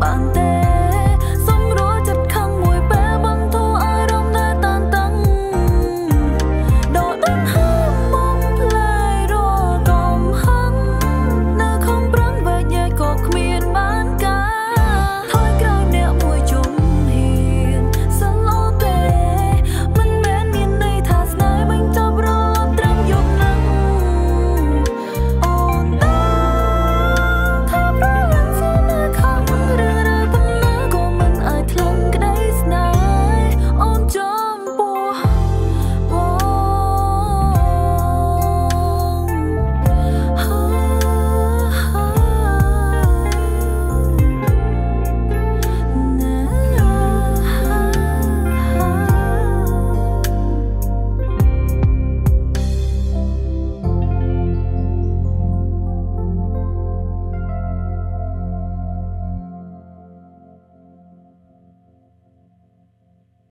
榜。